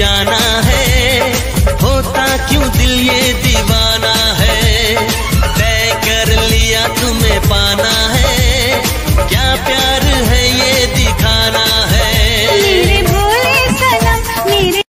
जाना है। होता क्यों दिल ये दीवाना?